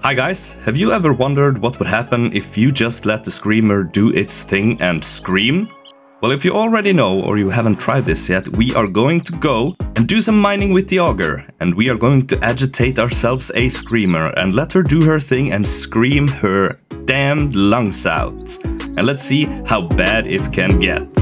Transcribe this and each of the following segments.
Hi guys, have you ever wondered what would happen if you just let the screamer do its thing and scream? Well, if you already know or you haven't tried this yet, we are going to go and do some mining with the auger. And we are going to agitate ourselves a screamer and let her do her thing and scream her damned lungs out. And let's see how bad it can get.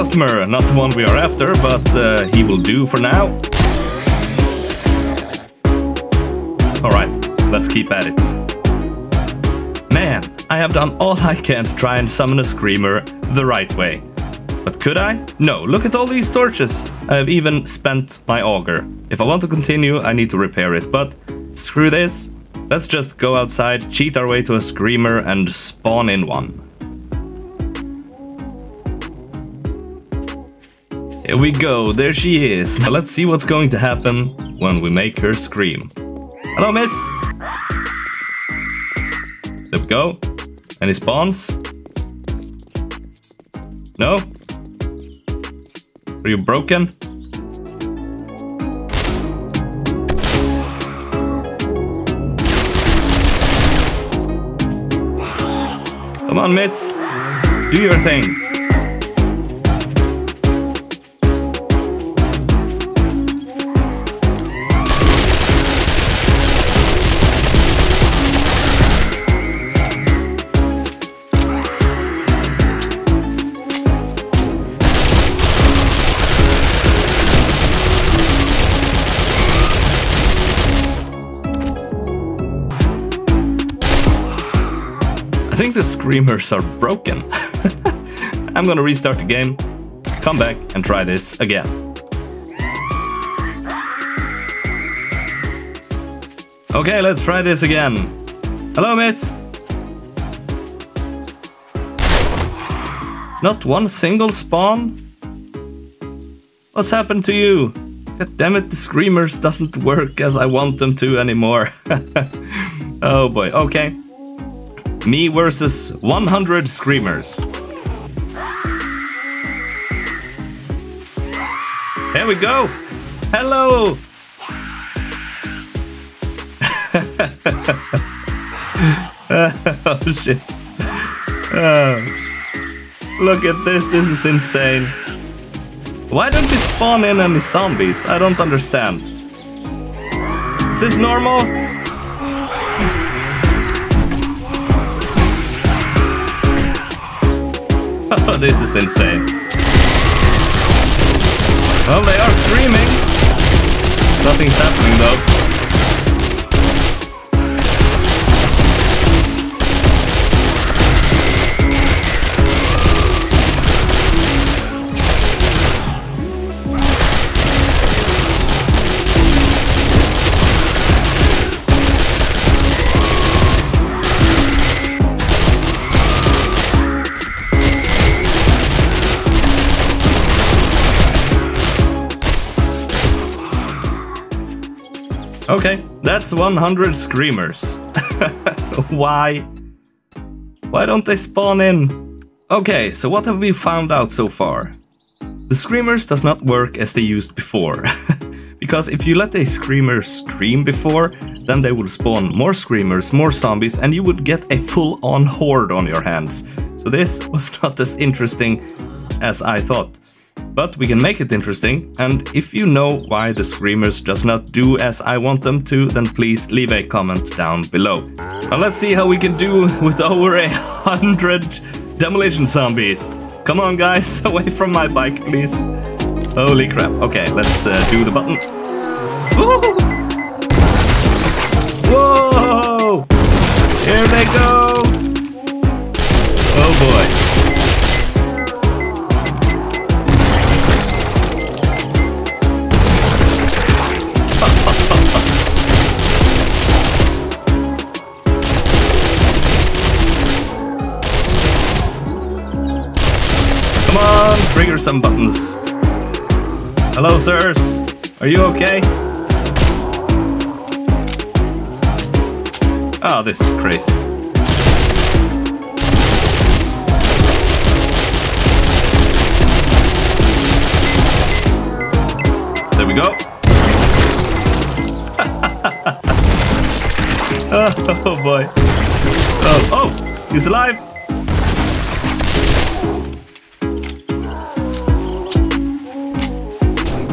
Customer, not the one we are after, but uh, he will do for now. Alright, let's keep at it. Man, I have done all I can to try and summon a screamer the right way. But could I? No, look at all these torches. I have even spent my auger. If I want to continue, I need to repair it, but screw this. Let's just go outside, cheat our way to a screamer and spawn in one. Here we go, there she is. Now let's see what's going to happen when we make her scream. Hello, miss! There we go. Any spawns? No? Are you broken? Come on, miss. Do your thing. Think the screamers are broken. I'm gonna restart the game, come back and try this again. Okay, let's try this again. Hello, miss. Not one single spawn? What's happened to you? God damn it, the screamers doesn't work as I want them to anymore. oh boy, okay. Me versus 100 screamers. Here we go. Hello. oh shit. Oh. Look at this. This is insane. Why don't you spawn in any zombies? I don't understand. Is this normal? Oh, this is insane. Well, they are screaming. Nothing's happening though. Okay, that's 100 screamers. Why? Why don't they spawn in? Okay, so what have we found out so far? The screamers does not work as they used before. because if you let a screamer scream before, then they will spawn more screamers, more zombies, and you would get a full-on horde on your hands. So this was not as interesting as I thought. But we can make it interesting, and if you know why the Screamers does not do as I want them to, then please leave a comment down below. Now let's see how we can do with over a hundred demolition zombies. Come on guys, away from my bike please. Holy crap. Okay, let's uh, do the button. Woo! Whoa! Here they go! Oh boy. Trigger some buttons. Hello, sirs. Are you okay? Oh, this is crazy. There we go. oh boy. Oh, oh, he's alive.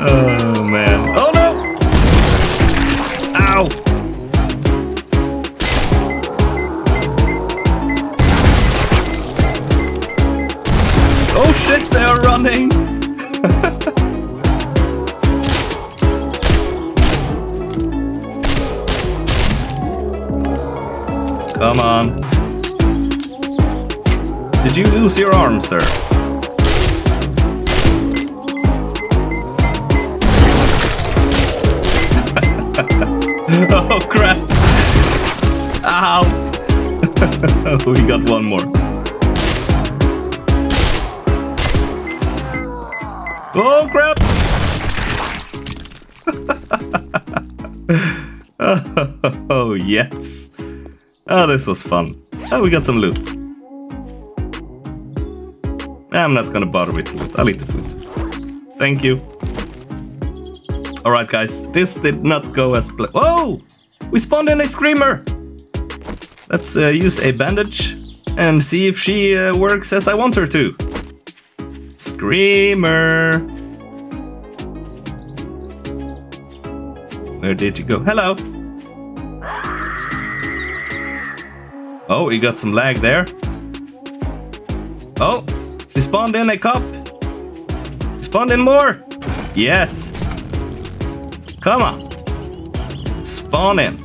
Ow. Oh, he's running. Ow. Oh man. Oh no! Ow! Oh shit, they are running! Come on. Did you lose your arm, sir? Oh crap! Ow! we got one more. Oh crap! oh yes! Oh, this was fun. Oh, we got some loot. I'm not gonna bother with loot. I'll eat the food. Thank you. Alright guys, this did not go as planned. Whoa! We spawned in a screamer! Let's uh, use a bandage and see if she uh, works as I want her to. Screamer! Where did you go? Hello! Oh, we got some lag there. Oh, she spawned in a cop. Spawned in more. Yes. Come on. Spawn in.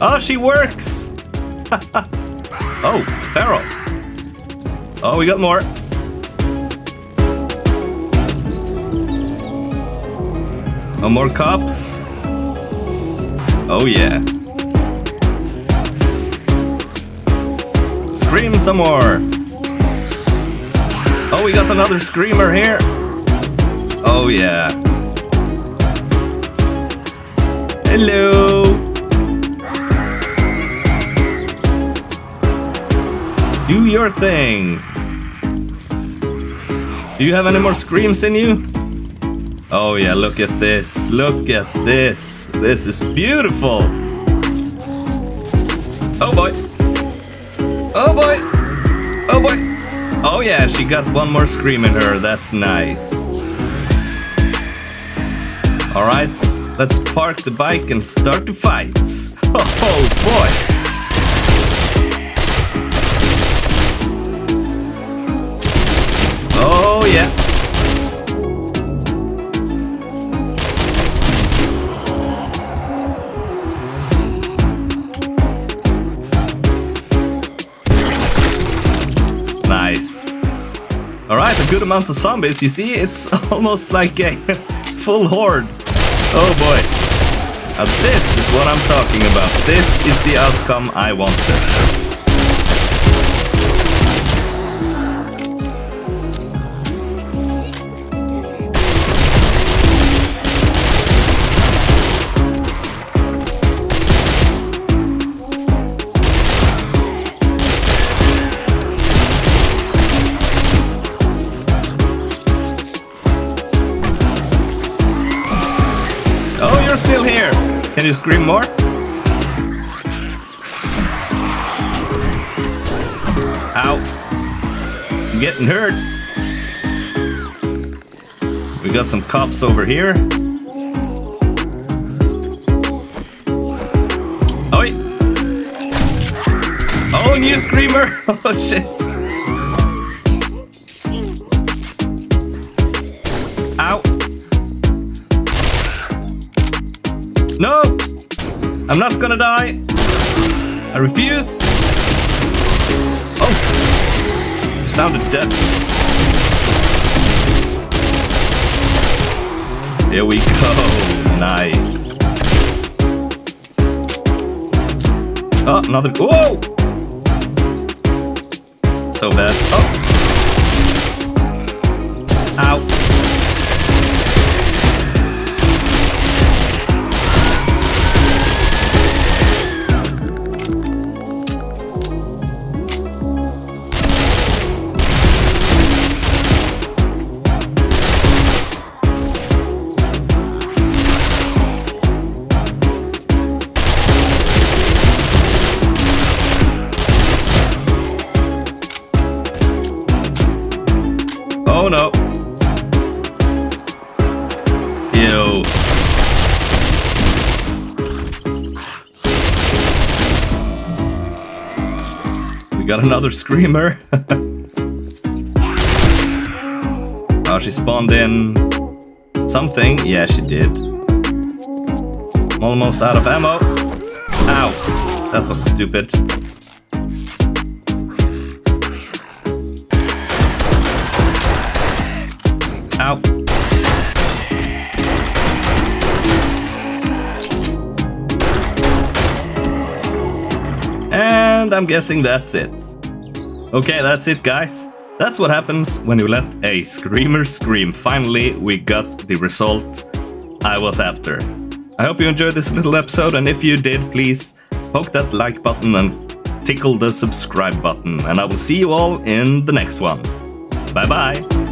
Oh, she works. oh, feral. Oh, we got more. Oh, more cops. Oh, yeah. Scream some more. Oh, we got another screamer here. Oh, yeah. Hello. Do your thing. Do you have any more screams in you? Oh yeah, look at this. Look at this. This is beautiful. Oh boy. Oh boy. Oh boy. Oh yeah, she got one more scream in her. That's nice. All right, let's park the bike and start to fight. Oh, oh boy. Oh yeah. Nice. Alright, a good amount of zombies. You see, it's almost like a full horde. Oh boy. Now this is what I'm talking about. This is the outcome I wanted. Still here. Can you scream more? Ow. I'm getting hurt. We got some cops over here. Oh, new screamer. Oh, shit. I'm not gonna die! I refuse! Oh! You sounded dead. Here we go. Nice. Oh, another. Whoa! So bad. Oh! Ow. We got another screamer. oh, she spawned in something. Yeah, she did. I'm almost out of ammo. Ow. That was stupid. Ow. And I'm guessing that's it. Okay, that's it guys. That's what happens when you let a screamer scream. Finally, we got the result I was after. I hope you enjoyed this little episode, and if you did, please poke that like button and tickle the subscribe button. And I will see you all in the next one. Bye bye!